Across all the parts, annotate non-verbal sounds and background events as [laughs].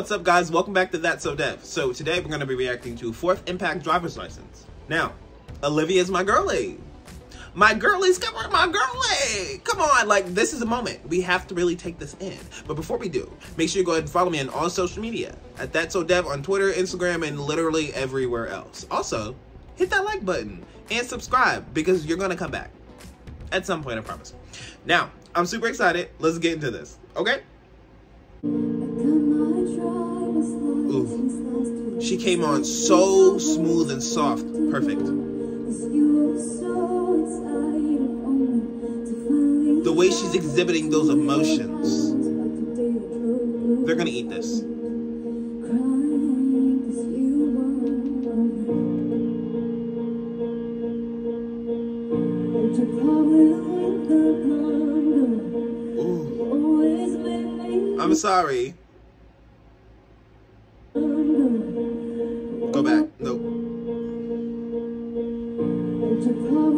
What's up, guys? Welcome back to That Sowdev. So today we're going to be reacting to Fourth Impact Driver's License. Now, Olivia's my girlie. My girlie's covering my girlie. Come on, like this is a moment. We have to really take this in. But before we do, make sure you go ahead and follow me on all social media at That Sowdev on Twitter, Instagram, and literally everywhere else. Also, hit that like button and subscribe because you're going to come back at some point, I promise. Now, I'm super excited. Let's get into this, okay? Ooh. She came on so smooth and soft. Perfect. The way she's exhibiting those emotions. They're gonna eat this. Ooh. I'm sorry.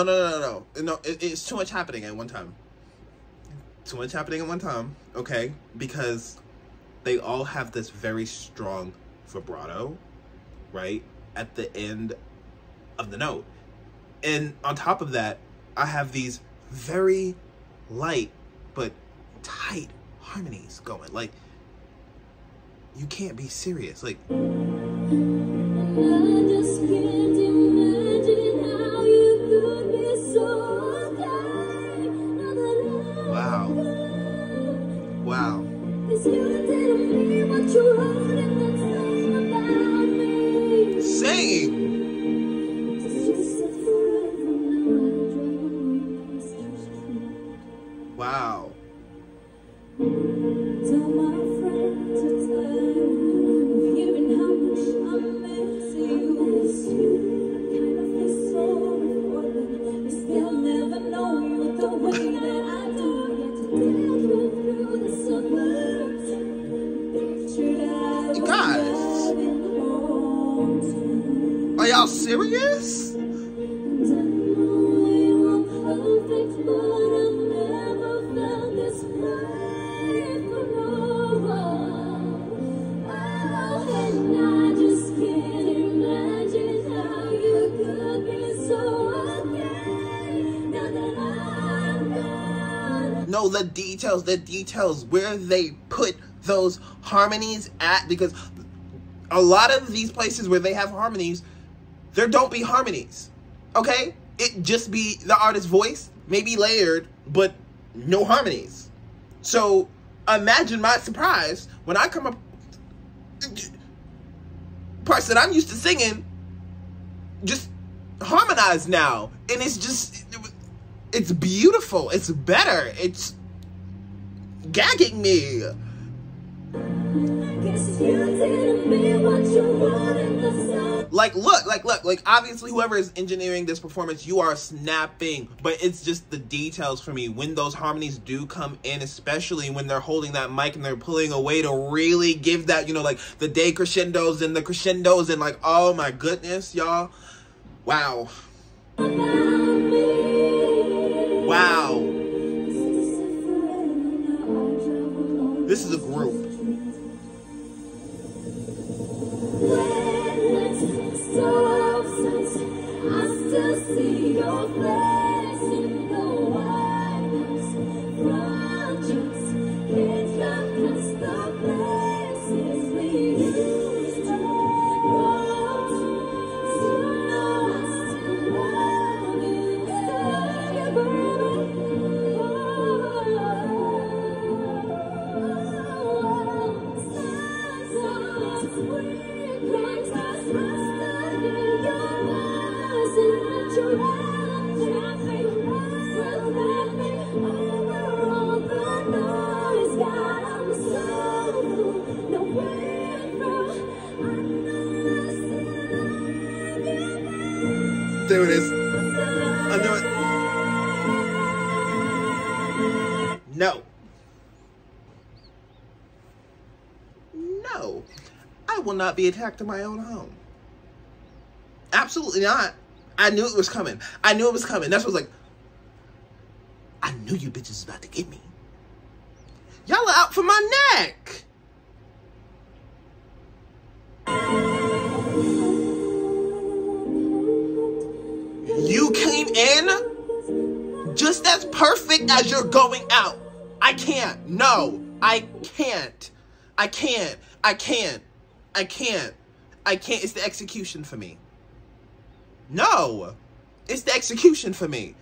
No, no, no, no, no, it, it's too much happening at one time. Too much happening at one time, okay? Because they all have this very strong vibrato, right? At the end of the note. And on top of that, I have these very light but tight harmonies going. Like, you can't be serious. Like, Sing. Are y'all serious? No, the details, the details, where they put those harmonies at, because a lot of these places where they have harmonies, there don't be harmonies. Okay? It just be the artist's voice, maybe layered, but no harmonies. So imagine my surprise when I come up parts that I'm used to singing just harmonized now. And it's just it's beautiful. It's better. It's gagging me. Like, look, like, look, like, obviously, whoever is engineering this performance, you are snapping, but it's just the details for me when those harmonies do come in, especially when they're holding that mic and they're pulling away to really give that, you know, like the decrescendos and the crescendos, and like, oh my goodness, y'all. Wow. Wow. don't. There it is. I knew it. No. No. I will not be attacked in my own home. Absolutely not. I knew it was coming. I knew it was coming. That's what I was like. I knew you bitches was about to get me. Y'all are out for my neck. You came in just as perfect as you're going out. I can't. No, I can't. I can't. I can't. I can't. I can't. It's the execution for me. No, it's the execution for me.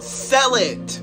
Sell it.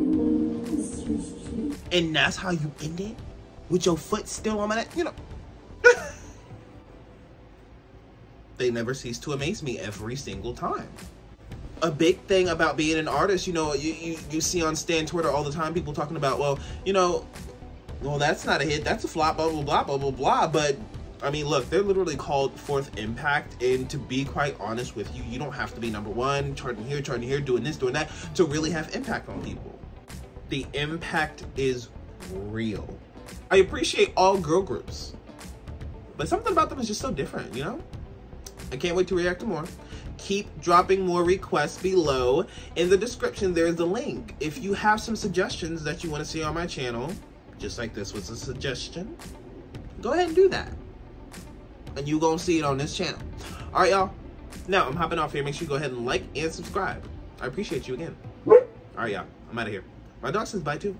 And that's how you end it? With your foot still on my neck? You know. [laughs] they never cease to amaze me every single time. A big thing about being an artist, you know, you, you, you see on Stan Twitter all the time people talking about, well, you know, well, that's not a hit, that's a flop, blah, blah, blah, blah, blah, blah. But, I mean, look, they're literally called Fourth Impact. And to be quite honest with you, you don't have to be number one, charting here, charting here, doing this, doing that, to really have impact on people. The impact is real. I appreciate all girl groups, but something about them is just so different, you know? I can't wait to react to more. Keep dropping more requests below. In the description, there's a link. If you have some suggestions that you want to see on my channel, just like this was a suggestion, go ahead and do that. And you gonna see it on this channel. All right, y'all. Now, I'm hopping off here. Make sure you go ahead and like and subscribe. I appreciate you again. All right, y'all. I'm out of here. My dog says bye, too.